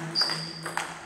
Amém.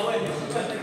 Ah, ouais, mais c'est pas ça.